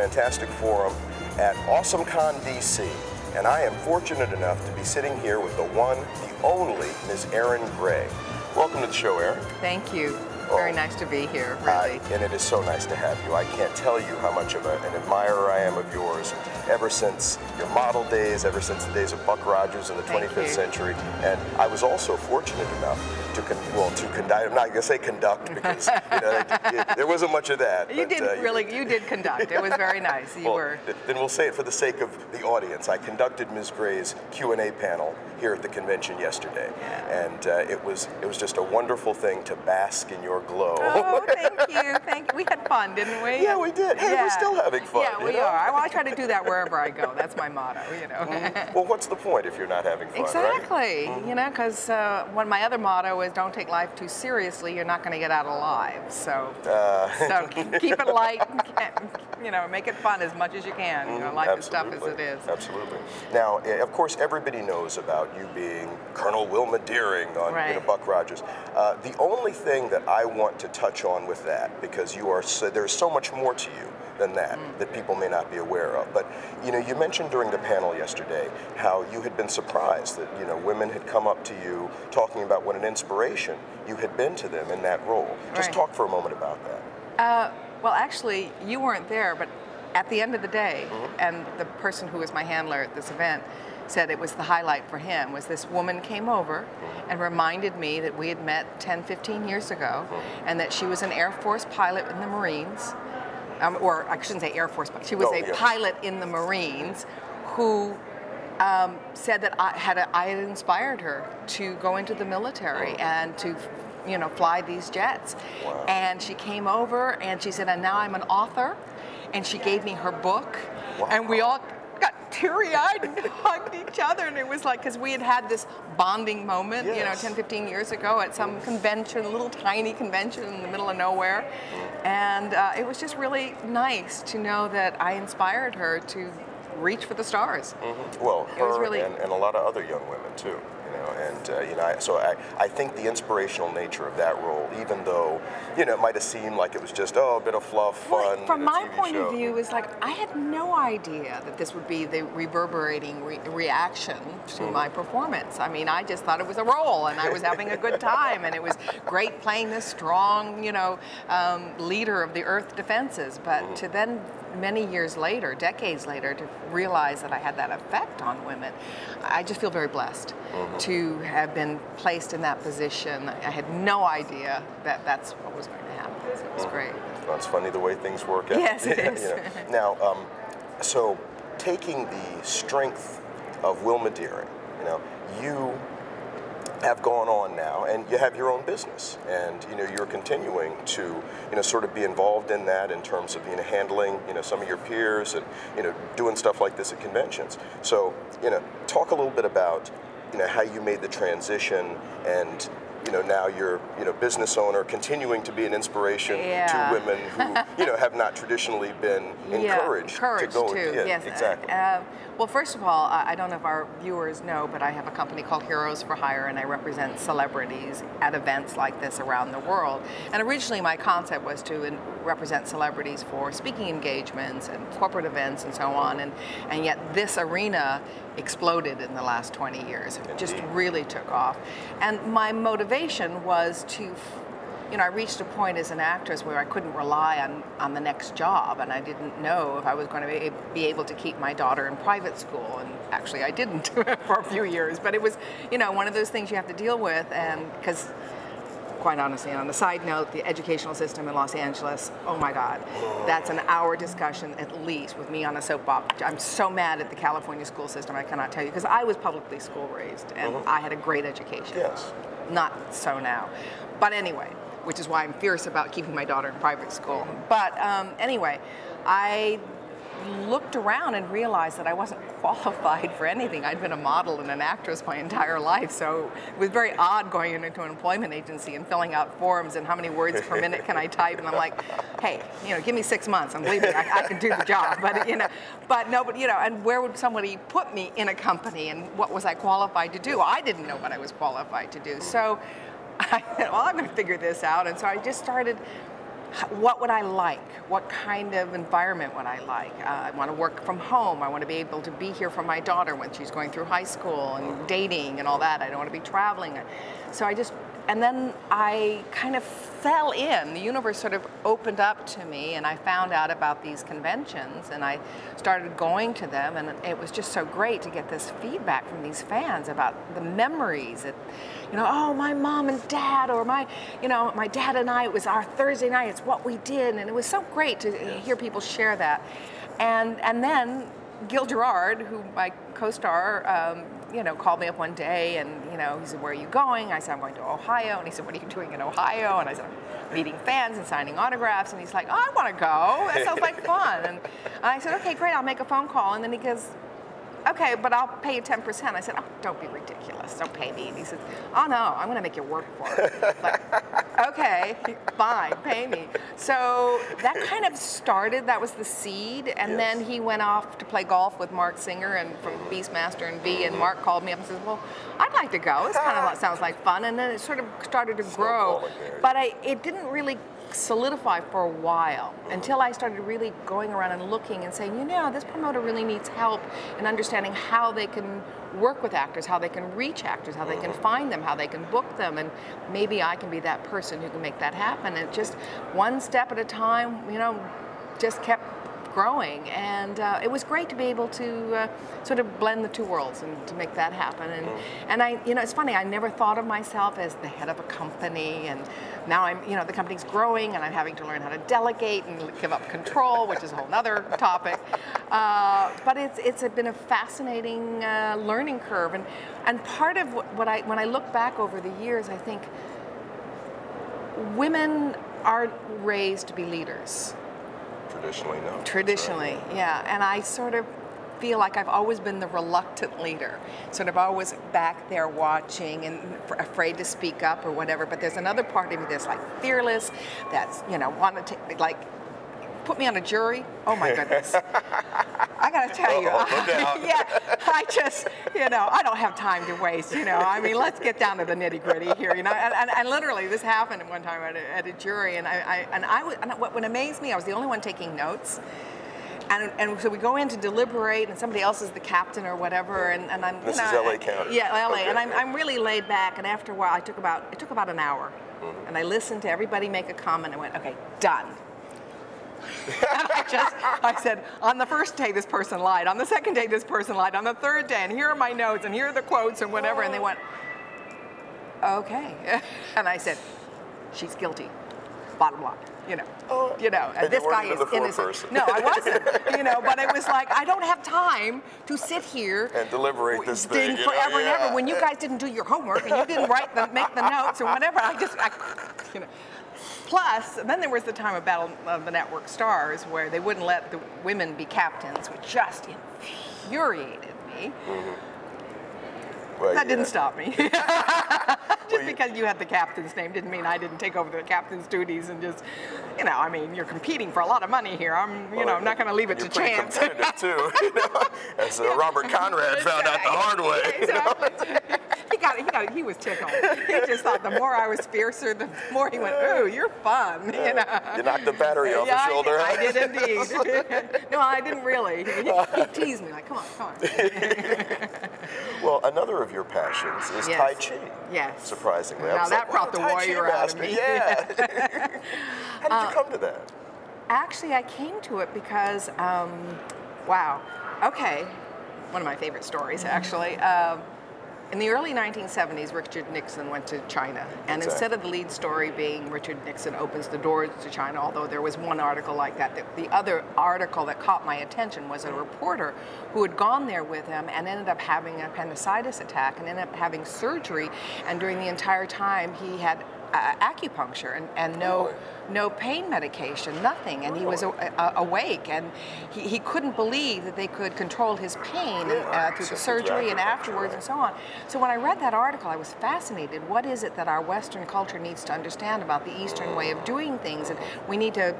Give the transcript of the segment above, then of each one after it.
Ulysses Campbell for Fantastic Forum at AwesomeCon DC. And I am fortunate enough to be sitting here with the one, the only Ms. Erin Gray. Welcome to the show, Erin. Thank you. Oh. Very oh. nice to be here, really. and it is so nice to have you. I can't tell you how much of a, an admirer I am of yours ever since your model days, ever since the days of Buck Rogers in the Thank 25th you. century. And I was also fortunate enough to, con- well, to conduct, I'm not going to say conduct because you know, it, it, there wasn't much of that. You but, did uh, really, you did conduct. It was very nice. You well, were. Then we'll say it for the sake of the audience. I conducted Ms. Gray's Q&A panel here at the convention yesterday, yeah. and uh, it was it was just a wonderful thing to bask in your glow. Oh, thank you, thank you. We had fun, didn't we? Yeah, we did. Hey, yeah. we're still having fun. Yeah, we know? are. Well, I try to do that wherever I go. That's my motto, you know. Mm. Well, what's the point if you're not having fun? Exactly. Right? Mm-hmm. You know, because uh, one my other motto is don't take life too seriously. You're not going to get out alive. So, uh. so keep it light. you know, make it fun as much as you can. You know, life Absolutely. is tough as it is. Absolutely. Now, eh, of course, everybody knows about you being Colonel Wilma Deering on right. you know, Buck Rogers. Uh, the only thing that I want to touch on with that, because you are so, there's so much more to you than that mm. that people may not be aware of. But you know, you mentioned during the panel yesterday how you had been surprised that you know women had come up to you talking about what an inspiration you had been to them in that role. Just right. talk for a moment about that. Uh, well, actually, you weren't there, but at the end of the day, mm-hmm. and the person who was my handler at this event said it was the highlight for him was this woman came over and reminded me that we had met 10 15 years ago and that she was an air force pilot in the marines um, or i shouldn't say air force but she was Oh, a yeah. pilot in the marines who um, said that I had, I had inspired her to go into the military and to you know fly these jets. Wow. and she came over and she said and now i'm an author. And she gave me her book. And we all teary-eyed and hugged each other and it was like because we had had this bonding moment you know Yes. 10 15 years ago at some convention a little tiny convention in the middle of nowhere and uh, it was just really nice to know that i inspired her to reach for the stars Mhm. Well, It was her really- and, and a lot of other young women too. You know, and uh, you know, I, so I, I think the inspirational nature of that role, even though you know it might have seemed like it was just oh a bit of fluff, fun. Well, from my TV point show. of view, is like I had no idea that this would be the reverberating re- reaction to Mm-hmm. my performance. I mean, I just thought it was a role, and I was having a good time, and it was great playing this strong, you know, um, leader of the Earth defenses. But Mm-hmm. to then, many years later, decades later, to realize that I had that effect on women, I just feel very blessed Mm-hmm. To have been placed in that position. I had no idea that that's what was going to happen. So it was great. Well, it's funny the way things work out. Yes, it is. you know. Now, um, so taking the strength of Wilma Deering, you know, you have gone on now and you have your own business and you know you're continuing to you know sort of be involved in that in terms of you know handling you know some of your peers and you know doing stuff like this at conventions so you know talk a little bit about you know how you made the transition and you know now you're you know business owner continuing to be an inspiration Yeah. to women who you know have not traditionally been encouraged, yeah, encouraged to go too. yeah, yes, exactly Uh, well, first of all, I don't know if our viewers know, but I have a company called Heroes for Hire, and I represent celebrities at events like this around the world. And originally, my concept was to represent celebrities for speaking engagements and corporate events and so on. And and yet, this arena exploded in the last 20 years. It just really took off. And my motivation was to you know, I reached a point as an actress where I couldn't rely on, on the next job, and I didn't know if I was going to be, be able to keep my daughter in private school. And actually, I didn't for a few years. But it was, you know, one of those things you have to deal with, and because. Quite honestly, on the side note, the educational system in Los Angeles, oh my God, that's an hour discussion at least with me on a soapbox. I'm so mad at the California school system, I cannot tell you, because I was publicly school raised and uh-huh. I had a great education yes not so now. But anyway, which is why I'm fierce about keeping my daughter in private school. But um, anyway, I looked around and realized that I wasn't qualified for anything. I'd been a model and an actress my entire life, so it was very odd going into an employment agency and filling out forms and how many words per minute can I type. And I'm like, hey, you know, give me six months I'm me, I, I can do the job. But you know, but no, but you know, and where would somebody put me in a company and what was I qualified to do? I didn't know what I was qualified to do. So I said, well, I'm going to figure this out. And so I just started what would I like? What kind of environment would I like? Uh, I want to work from home. I want to be able to be here for my daughter when she's going through high school and dating and all that. I don't want to be traveling. So I just, and then I kind of fell in. The universe sort of opened up to me, and I found out about these conventions, and I started going to them, and it was just so great to get this feedback from these fans about the memories that, you know, oh, my mom and dad, or my, you know, my dad and I, it was our Thursday night, it's what we did, and it was so great to hear people share that. And, and then Gil Gerard, who my co-star, um, you know, called me up one day and, you know, he said, where are you going? I said, I'm going to Ohio. And he said, what are you doing in Ohio? And I said, I'm meeting fans and signing autographs. And he's like, oh, I want to go. That sounds like fun. And I said, okay, great, I'll make a phone call. And then he goes, okay, but I'll pay you 10%. I said, oh, don't be ridiculous. Don't pay me. And he says, oh, no, I'm going to make you work for it. like, okay, fine, pay me. So that kind of started, that was the seed. And yes. then he went off to play golf with Marc Singer and from Beastmaster and V. And Marc called me up and says, well, I'd like to go. This kind of sounds like fun. And then it sort of started to grow. But I, it didn't really solidify for a while until I started really going around and looking and saying, you know, this promoter really needs help in understanding how they can work with actors, how they can reach actors, how they can mm-hmm. find them, how they can book them, and maybe I can be that person who can make that happen. And just one step at a time, you know, just kept growing. And uh, it was great to be able to uh, sort of blend the two worlds and to make that happen. And, and I, you know, it's funny, I never thought of myself as the head of a company. And now I'm, you know, the company's growing and I'm having to learn how to delegate and give up control, which is a whole other topic. Uh, but it's, it's been a fascinating uh, learning curve. And, and part of what I, when I look back over the years, I think women are raised to be leaders Traditionally, no. Traditionally, right. yeah. And I sort of feel like I've always been the reluctant leader, sort of always back there watching and afraid to speak up or whatever. But there's another part of me that's like fearless, that's, you know, want to take, like, put me on a jury. Oh my goodness. I got to tell you, I, yeah, I just, you know, I don't have time to waste, you know. I mean, let's get down to the nitty gritty here, you know. And, and, and literally, this happened one time at a, at a jury, and I, I and I, and what, what amazed me, I was the only one taking notes. And, and, so we go in to deliberate, and somebody else is the captain or whatever, and, and I'm. This you know, is LA County. Yeah, LA, okay. and I'm, I'm really laid back. And after a while, I took about it took about an hour, mm-hmm. and I listened to everybody make a comment, and went, okay, done and I just, I said, on the first day this person lied, on the second day this person lied, on the third day, and here are my notes, and here are the quotes, and whatever. And they went, okay. and I said, she's guilty. Bottom line, you know, oh, you know, and this guy is innocent. Person. No, I wasn't, you know, but it was like I don't have time to sit here and deliberate this thing forever know, yeah. and ever when you guys didn't do your homework and you didn't write the make the notes or whatever. I just, I, you know. Plus, then there was the time of Battle of the Network Stars where they wouldn't let the women be captains, which just infuriated me. Mm-hmm. Well, that yeah. didn't stop me. just well, because you had the captain's name didn't mean I didn't take over the captain's duties and just, you know, I mean, you're competing for a lot of money here. I'm, you well, know, I'm not going to leave it to chance. competitive too, you know, as uh, Robert Conrad found out the hard way. Exactly got he got he was tickled. He just thought the more I was fiercer, the more he went, "Ooh, you're fun." You know. You knocked the battery off yeah, the shoulder. I, I did indeed. no, I didn't really. He, he, teased me like, "Come on, come on." well, another of your passions is yes. Tai Chi. Yes. Surprisingly, now that like, brought the warrior out of me. Yeah. How did uh, you come to that? Actually, I came to it because, um, wow. Okay, one of my favorite stories actually. Um, in the early 1970s, Richard Nixon went to China, and exactly. instead of the lead story being Richard Nixon opens the doors to China, although there was one article like that, the, the other article that caught my attention was a reporter who had gone there with him and ended up having an appendicitis attack and ended up having surgery, and during the entire time he had uh, acupuncture and, and no no pain medication, nothing. And he was a, a, awake, and he, he couldn't believe that they could control his pain uh, through the surgery and afterwards and so on. So when I read that article, I was fascinated. What is it that our Western culture needs to understand about the Eastern way of doing things? And we need to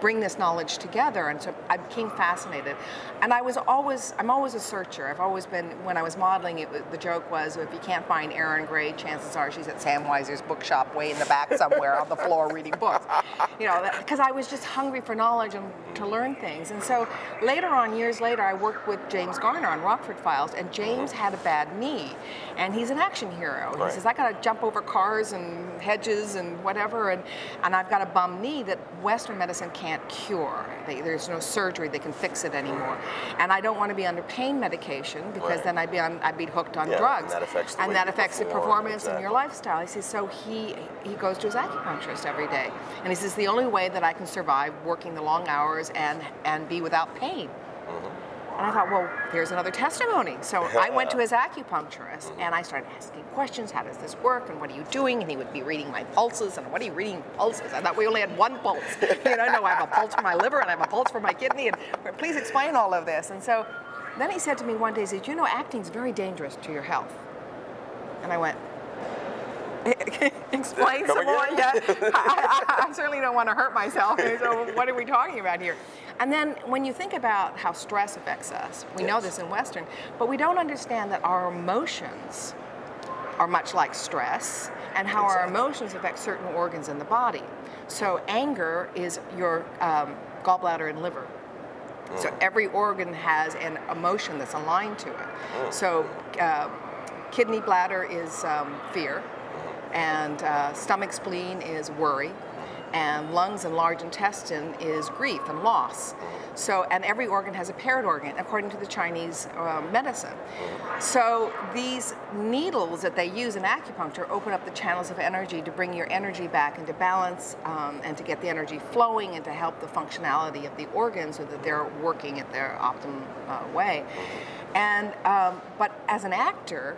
bring this knowledge together. And so I became fascinated. And I was always, I'm always a searcher. I've always been, when I was modeling, it, the joke was if you can't find Erin Gray, chances are she's at Sam Weiser's bookshop way in the back somewhere on the floor reading books. You know, because I was just hungry for knowledge and to learn things. And so later on, years later, I worked with James Garner on Rockford Files, and James had a bad knee. And he's an action hero. Right. He says, I got to jump over cars and hedges and whatever, and, and I've got a bum knee that Western medicine can't cure. They, there's no surgery that can fix it anymore. And I don't want to be under pain medication because Right. then I'd be on, I'd be hooked on Yeah, and drugs. that affects the and that affects the perform, performance and your lifestyle. He says, so he he goes to his acupuncturist every day. And he says, the only way that I can survive working the long hours and, and be without pain. And I thought, well, here's another testimony. So I went to his acupuncturist mm-hmm. and I started asking questions. How does this work? And what are you doing? And he would be reading my pulses. And what are you reading pulses? I thought we only had one pulse. You know, no, I have a pulse for my liver and I have a pulse for my kidney. And please explain all of this. And so then he said to me one day, he said, you know, acting's very dangerous to your health. And I went, explain Come some more. Yeah, I, I- I certainly don't want to hurt myself. So what are we talking about here? And then when you think about how stress affects us, we know this in Western, but we don't understand that our emotions are much like stress and how our emotions affect certain organs in the body. So anger is your um, gallbladder and liver. So Mm. every organ has an emotion that's aligned to it. Mm. So uh, kidney bladder is um, fear, and uh, stomach spleen is worry, and lungs and large intestine is grief and loss. So, and every organ has a paired organ according to the Chinese uh, medicine. So these needles that they use in acupuncture open up the channels of energy to bring your energy back into balance um, and to get the energy flowing and to help the functionality of the organs so that they're working at their optimum uh, way. And um, but as an actor,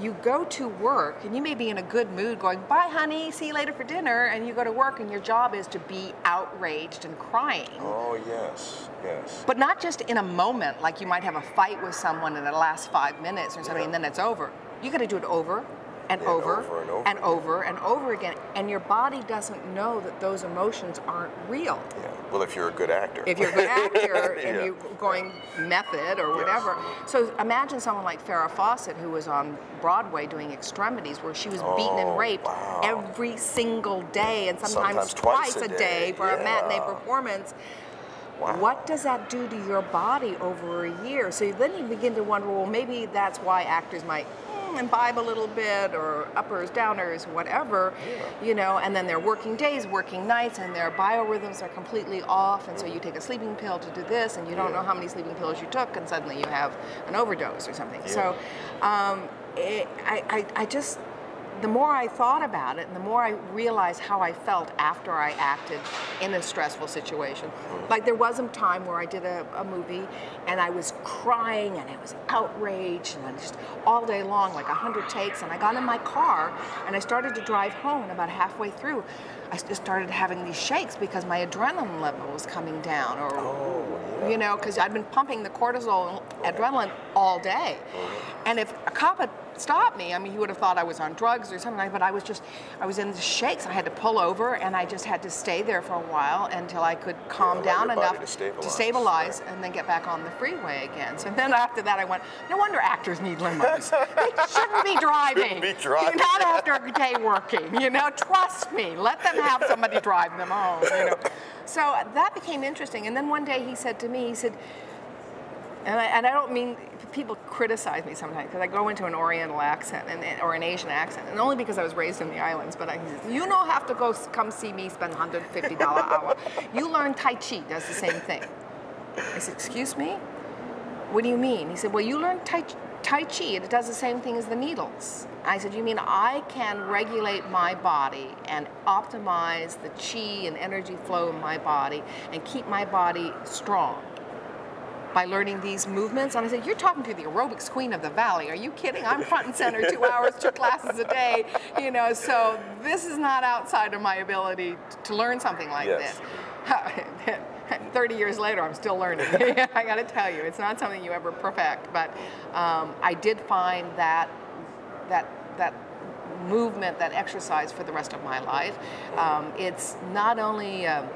you go to work and you may be in a good mood going, bye honey, see you later for dinner, and you go to work and your job is to be outraged and crying. Oh, yes, yes. But not just in a moment, like you might have a fight with someone in the last five minutes or something, Yeah. and then it's over. You got to do it over and Yeah, over over and over and over and over again, and your body doesn't know that those emotions aren't real. Yeah. Well, if you're a good actor. If you're a good actor and Yeah. you're going method or Yes. whatever. So imagine someone like Farrah Fawcett who was on Broadway doing extremities where she was beaten Oh, and raped wow. every single day and sometimes, Sometimes twice twice a day day. for a matinee performance. Wow. What does that do to your body over a year? So then you begin to wonder, well, maybe that's why actors might imbibe a little bit, or uppers, downers, whatever, you know. And then they're working days, working nights, and their biorhythms are completely off. And so you take a sleeping pill to do this, and you don't Yeah. know how many sleeping pills you took, and suddenly you have an overdose or something. So um, it, I, I, I just the more I thought about it and the more I realized how I felt after I acted in a stressful situation. Mm. Like there was a time where I did a, a movie and I was crying and I was outraged and I just all day long, like a hundred takes, and I got in my car and I started to drive home and about halfway through I just started having these shakes because my adrenaline level was coming down or Oh, yeah. you know, because I'd been pumping the cortisol and adrenaline all day. Mm. And if a cop had stopped me, I mean, he would have thought I was on drugs or something, but I was just, I was in the shakes. I had to pull over and I just had to stay there for a while until I could calm allow down enough to stabilize, stabilize and then get back on the freeway again. So then after that, I went, no wonder actors need limos. they shouldn't be driving. be driving. Not after a day working, you know, trust me. Let them have somebody drive them home, you know. So that became interesting. And then one day he said to me, he said, and I, and I don't mean people criticize me sometimes because I go into an Oriental accent and, or an Asian accent, and only because I was raised in the islands. But I, you don't have to go come see me spend 150 dollar hour. You learn Tai Chi does the same thing. I said, excuse me, what do you mean? He said, well, you learn Tai, tai Chi and it does the same thing as the needles. I said, you mean I can regulate my body and optimize the chi and energy flow in my body and keep my body strong by learning these movements. And I said, You're talking to the aerobics queen of the valley. Are you kidding? I'm front and center two hours, two classes a day, you know, so this is not outside of my ability to learn something like Yes. this. 30 years later, I'm still learning. I got to tell you, it's not something you ever perfect. But um, I did find that that that movement, that exercise for the rest of my life. Um, it's not only um,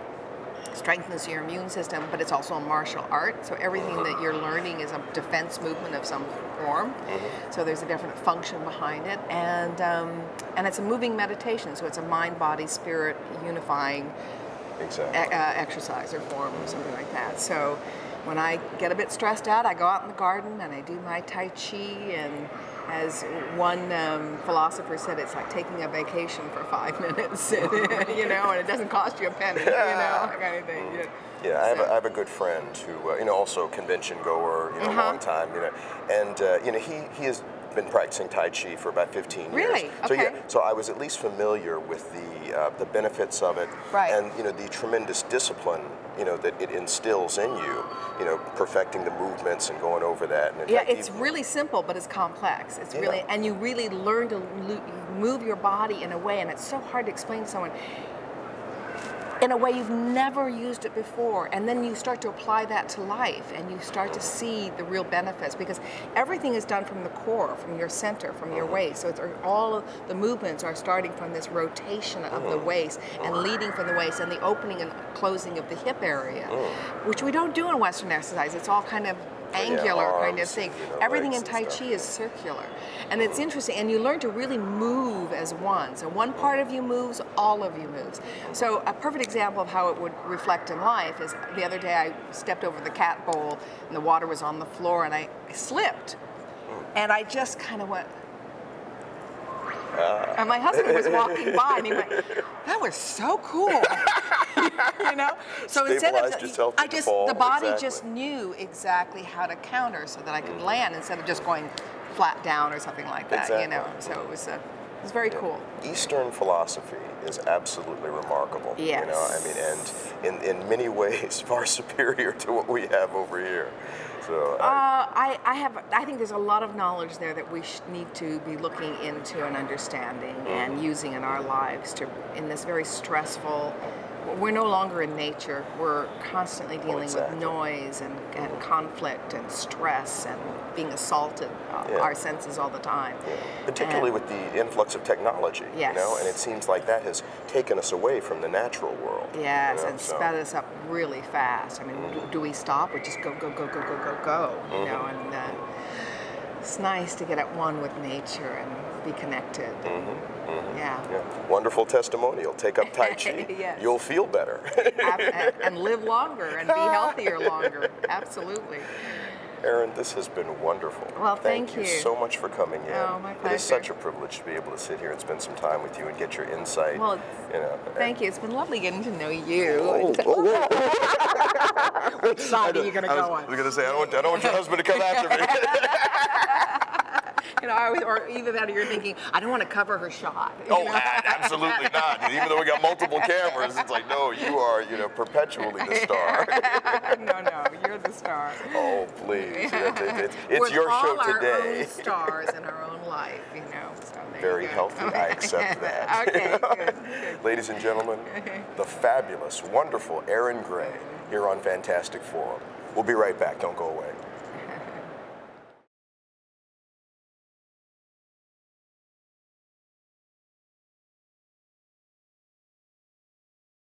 strengthens your immune system, but it's also a martial art. So everything that you're learning is a defense movement of some form. Mm-hmm. So there's a definite function behind it, and um, and it's a moving meditation. So it's a mind, body, spirit unifying Exactly. e- uh, exercise or form or something like that. So when I get a bit stressed out, I go out in the garden and I do my Tai Chi. And as one um, philosopher said, it's like taking a vacation for five minutes, you know, and it doesn't cost you a penny, you know, that kind of thing. Yeah, Yeah, I have, a, have a good friend who, uh, you know, also convention goer, you know, Uh-huh. long time, you know, and uh, you know he he has been practicing Tai Chi for about 15 years. Really? So yeah, so I was at least familiar with the uh, the benefits of it, Right. and you know the tremendous discipline, you know, that it instills in you, you know, perfecting the movements and going over that. And Yeah, it's even- really simple, but it's complex. It's Yeah. really, and you really learn to lo- move your body in a way, and it's so hard to explain to someone in a way you've never used it before. And then you start to apply that to life, and you start to see the real benefits because everything is done from the core, from your center, from your waist. So it's uh, all of the movements are starting from this rotation of the mm. waist and leading from the waist and the opening and closing of the hip area, mm. which we don't do in Western exercise. It's all kind of angular kind of thing. you know, Everything in Tai Chi is circular. And it's interesting, and you learn to really move as one. So one part of you moves, all of you moves. So a perfect example of how it would reflect in life is the other day I stepped over the cat bowl and the water was on the floor and I, I slipped. And I just kind of went, and my husband was walking by and he went, that was so cool. you know? So instead of yourself I the just fall, the body exactly. just knew exactly how to counter so that I Mm-hmm. could land instead of just going flat down or something like that, you know. So it was uh, it was very cool. Eastern philosophy is absolutely remarkable. You know, I mean, and in, in many ways far superior to what we have over here. So I, Uh, I, I have. I think there's a lot of knowledge there that we sh- need to be looking into and understanding Mm-hmm. and using in our lives to in this very stressful. We're no longer in nature. We're constantly dealing exactly. with noise and, and conflict and stress and being assaulted uh, Yeah. our senses all the time. particularly And- with the influx of technology. You know, and it seems like that has taken us away from the natural world. you Yes, know, and so- sped us up really fast. I mean, do, do we stop We just go, go, go, go, go, go, go? You know, and uh, it's nice to get at one with nature and be connected. Mm-hmm, mm-hmm. Yeah. Yeah. Wonderful testimonial. Take up Tai Chi. Yes. You'll feel better. And, and live longer and be healthier longer. Absolutely. Erin, this has been wonderful. Well, thank you you. so much for coming in. Oh, my It is such a privilege to be able to sit here and spend some time with you and get your insight. Well, you know. Thank you. It's been lovely getting to know you. Oh, oh, oh, oh. Which side are you going to go I was going to say, I don't, want, I don't want your husband to come after me. You know, I was, or either that or you're thinking, I don't want to cover her shot. oh, know? absolutely not. Even though we got multiple cameras, it's like, no, you are, you know, perpetually the star. no, no, you're the star. oh, please. It's, With your show today. own stars in our own life, you know. So Very healthy. I accept that. okay, good, good. Ladies and gentlemen, the fabulous, wonderful Erin Gray here on Fantastic Forum. We'll be right back. Don't go away.